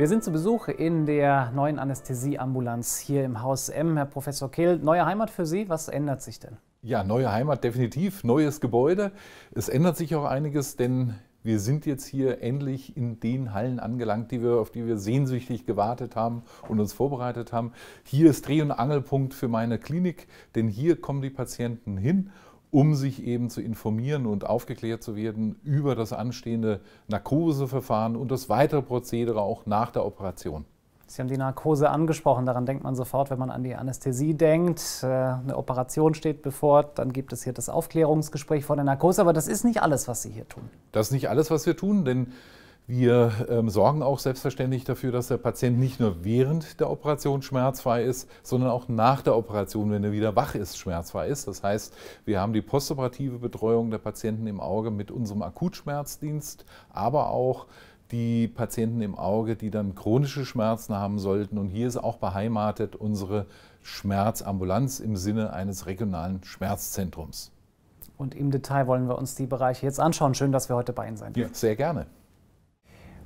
Wir sind zu Besuch in der neuen Anästhesieambulanz hier im Haus M. Herr Professor Kehl, neue Heimat für Sie. Was ändert sich denn? Ja, neue Heimat definitiv, neues Gebäude. Es ändert sich auch einiges, denn wir sind jetzt hier endlich in den Hallen angelangt, die wir, auf die wir sehnsüchtig gewartet haben und uns vorbereitet haben. Hier ist Dreh- und Angelpunkt für meine Klinik, denn hier kommen die Patienten hin um sich eben zu informieren und aufgeklärt zu werden über das anstehende Narkoseverfahren und das weitere Prozedere auch nach der Operation. Sie haben die Narkose angesprochen, daran denkt man sofort, wenn man an die Anästhesie denkt. Äh, eine Operation steht bevor, dann gibt es hier das Aufklärungsgespräch vor der Narkose, aber das ist nicht alles, was Sie hier tun. Das ist nicht alles, was wir tun, denn wir ähm, sorgen auch selbstverständlich dafür, dass der Patient nicht nur während der Operation schmerzfrei ist, sondern auch nach der Operation, wenn er wieder wach ist, schmerzfrei ist. Das heißt, wir haben die postoperative Betreuung der Patienten im Auge mit unserem Akutschmerzdienst, aber auch die Patienten im Auge, die dann chronische Schmerzen haben sollten. Und hier ist auch beheimatet unsere Schmerzambulanz im Sinne eines regionalen Schmerzzentrums. Und im Detail wollen wir uns die Bereiche jetzt anschauen. Schön, dass wir heute bei Ihnen sein dürfen. Ja, sehr gerne.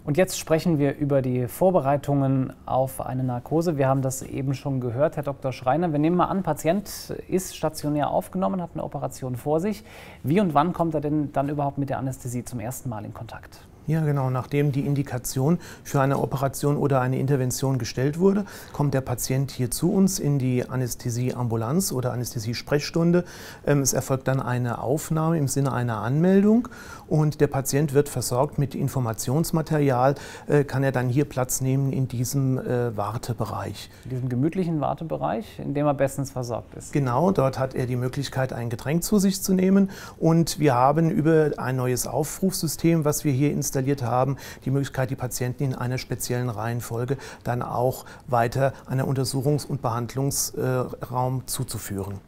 Und jetzt sprechen wir über die Vorbereitungen auf eine Narkose. Wir haben das eben schon gehört, Herr Dr. Schreiner. Wir nehmen mal an, Patient ist stationär aufgenommen, hat eine Operation vor sich. Wie und wann kommt er denn dann überhaupt mit der Anästhesie zum ersten Mal in Kontakt? Ja, genau. Nachdem die Indikation für eine Operation oder eine Intervention gestellt wurde, kommt der Patient hier zu uns in die Anästhesieambulanz oder Anästhesiesprechstunde. Ähm, es erfolgt dann eine Aufnahme im Sinne einer Anmeldung und der Patient wird versorgt mit Informationsmaterial. Äh, kann er dann hier Platz nehmen in diesem äh, Wartebereich? In diesem gemütlichen Wartebereich, in dem er bestens versorgt ist. Genau, dort hat er die Möglichkeit, ein Getränk zu sich zu nehmen und wir haben über ein neues Aufrufsystem, was wir hier installieren, installiert haben, die Möglichkeit, die Patienten in einer speziellen Reihenfolge dann auch weiter einer Untersuchungs- und Behandlungsraum zuzuführen.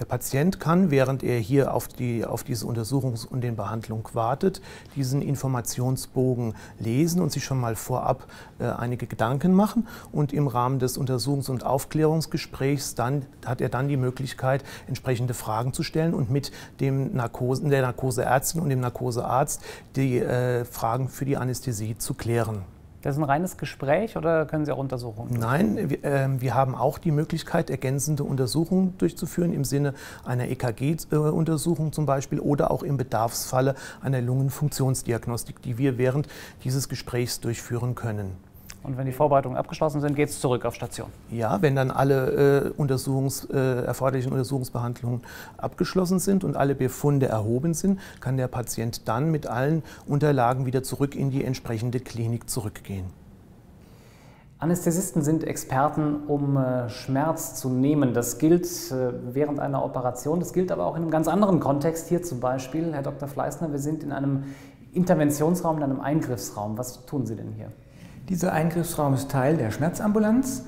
Der Patient kann, während er hier auf, die, auf diese Untersuchungs- und den Behandlung wartet, diesen Informationsbogen lesen und sich schon mal vorab äh, einige Gedanken machen. Und im Rahmen des Untersuchungs- und Aufklärungsgesprächs dann, hat er dann die Möglichkeit, entsprechende Fragen zu stellen und mit dem Narkose, der Narkoseärztin und dem Narkosearzt die äh, Fragen für die Anästhesie zu klären. Das ist ein reines Gespräch oder können Sie auch Untersuchungen durchführen? Nein, wir, äh, wir, haben auch die Möglichkeit, ergänzende Untersuchungen durchzuführen, im Sinne einer EKG-Untersuchung zum Beispiel oder auch im Bedarfsfalle einer Lungenfunktionsdiagnostik, die wir während dieses Gesprächs durchführen können. Und wenn die Vorbereitungen abgeschlossen sind, geht es zurück auf Station? Ja, wenn dann alle äh, Untersuchungs, äh, erforderlichen Untersuchungsbehandlungen abgeschlossen sind und alle Befunde erhoben sind, kann der Patient dann mit allen Unterlagen wieder zurück in die entsprechende Klinik zurückgehen. Anästhesisten sind Experten, um äh, Schmerz zu nehmen. Das gilt äh, während einer Operation, das gilt aber auch in einem ganz anderen Kontext. Hier zum Beispiel, Herr Dr. Fleißner, wir sind in einem Interventionsraum, in einem Eingriffsraum. Was tun Sie denn hier? Dieser Eingriffsraum ist Teil der Schmerzambulanz,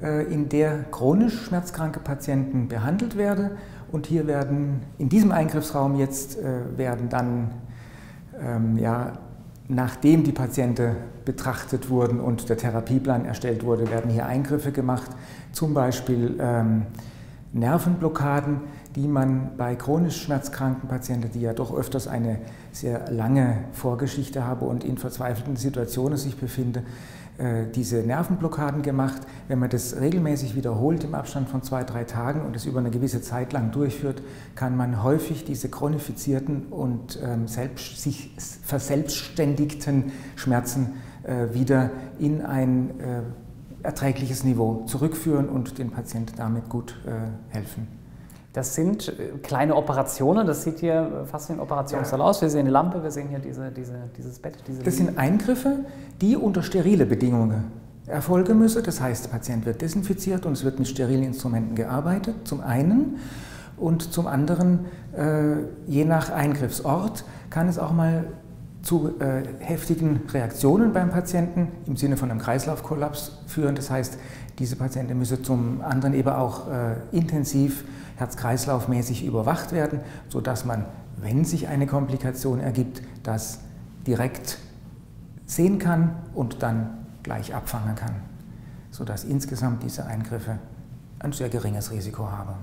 äh, in der chronisch schmerzkranke Patienten behandelt werden. Und hier werden in diesem Eingriffsraum jetzt äh, werden dann, ähm, ja, nachdem die Patienten betrachtet wurden und der Therapieplan erstellt wurde, werden hier Eingriffe gemacht, zum Beispiel ähm, Nervenblockaden, die man bei chronisch schmerzkranken Patienten, die ja doch öfters eine sehr lange Vorgeschichte haben und in verzweifelten Situationen sich befinden, äh, diese Nervenblockaden gemacht. Wenn man das regelmäßig wiederholt im Abstand von zwei, drei Tagen und es über eine gewisse Zeit lang durchführt, kann man häufig diese chronifizierten und ähm, selbst, sich verselbstständigten Schmerzen äh, wieder in ein äh, erträgliches Niveau zurückführen und den Patienten damit gut äh, helfen. Das sind äh, kleine Operationen, das sieht hier fast wie ein Operationssaal ja. aus. Wir sehen eine Lampe, wir sehen hier diese, diese, dieses Bett. Diese das sind Eingriffe, die unter sterile Bedingungen erfolgen müssen. Das heißt, der Patient wird desinfiziert und es wird mit sterilen Instrumenten gearbeitet, zum einen. Und zum anderen, äh, je nach Eingriffsort, kann es auch mal zu äh, heftigen Reaktionen beim Patienten im Sinne von einem Kreislaufkollaps führen. Das heißt, diese Patienten müssen zum anderen eben auch äh, intensiv herz-kreislauf-mäßig überwacht werden, sodass man, wenn sich eine Komplikation ergibt, das direkt sehen kann und dann gleich abfangen kann, sodass insgesamt diese Eingriffe ein sehr geringes Risiko haben.